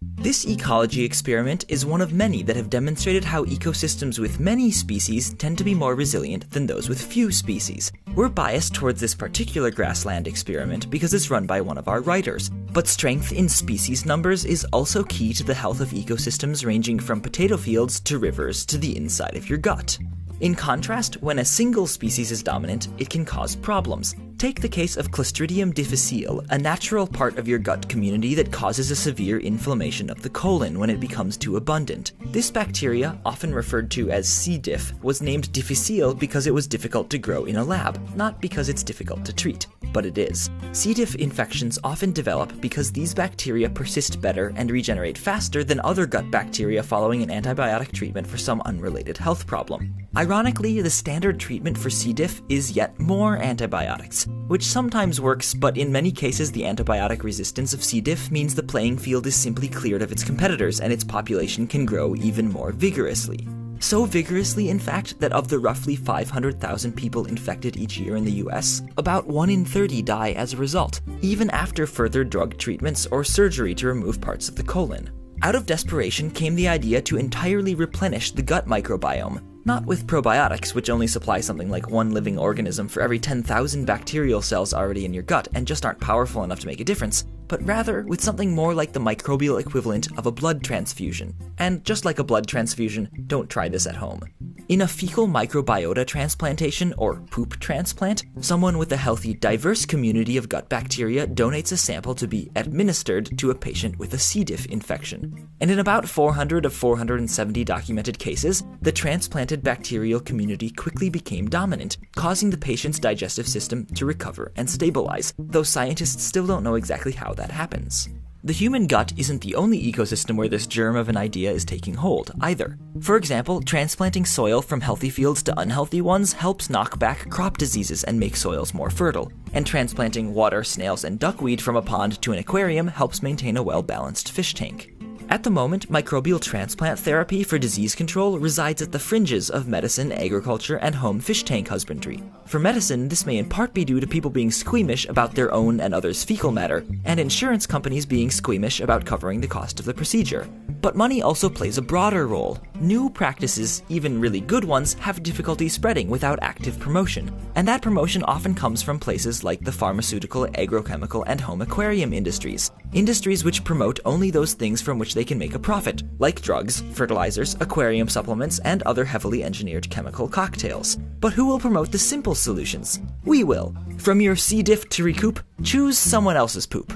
This ecology experiment is one of many that have demonstrated how ecosystems with many species tend to be more resilient than those with few species. We're biased towards this particular grassland experiment because it's run by one of our writers, but strength in species numbers is also key to the health of ecosystems ranging from potato fields to rivers to the inside of your gut. In contrast, when a single species is dominant, it can cause problems. Take the case of Clostridium difficile, a natural part of your gut community that causes a severe inflammation of the colon when it becomes too abundant. This bacteria, often referred to as C. diff, was named difficile because it was difficult to grow in a lab, not because it's difficult to treat. But it is. C. diff infections often develop because these bacteria persist better and regenerate faster than other gut bacteria following an antibiotic treatment for some unrelated health problem. Ironically, the standard treatment for C. diff is yet more antibiotics which sometimes works, but in many cases, the antibiotic resistance of C. diff means the playing field is simply cleared of its competitors and its population can grow even more vigorously. So vigorously, in fact, that of the roughly 500,000 people infected each year in the US, about 1 in 30 die as a result, even after further drug treatments or surgery to remove parts of the colon. Out of desperation came the idea to entirely replenish the gut microbiome, not with probiotics, which only supply something like one living organism for every 10,000 bacterial cells already in your gut and just aren't powerful enough to make a difference, but rather with something more like the microbial equivalent of a blood transfusion. And just like a blood transfusion, don't try this at home. In a fecal microbiota transplantation, or poop transplant, someone with a healthy, diverse community of gut bacteria donates a sample to be administered to a patient with a C. diff infection. And in about 400 of 470 documented cases, the transplanted bacterial community quickly became dominant, causing the patient's digestive system to recover and stabilize, though scientists still don't know exactly how that happens. The human gut isn't the only ecosystem where this germ of an idea is taking hold, either. For example, transplanting soil from healthy fields to unhealthy ones helps knock back crop diseases and make soils more fertile. And transplanting water, snails, and duckweed from a pond to an aquarium helps maintain a well balanced fish tank. At the moment, microbial transplant therapy for disease control resides at the fringes of medicine, agriculture, and home fish tank husbandry. For medicine, this may in part be due to people being squeamish about their own and others' fecal matter, and insurance companies being squeamish about covering the cost of the procedure. But money also plays a broader role. New practices, even really good ones, have difficulty spreading without active promotion. And that promotion often comes from places like the pharmaceutical, agrochemical, and home aquarium industries. Industries which promote only those things from which they can make a profit, like drugs, fertilizers, aquarium supplements, and other heavily engineered chemical cocktails. But who will promote the simple solutions? We will. From your C. diff to recoup, choose someone else's poop.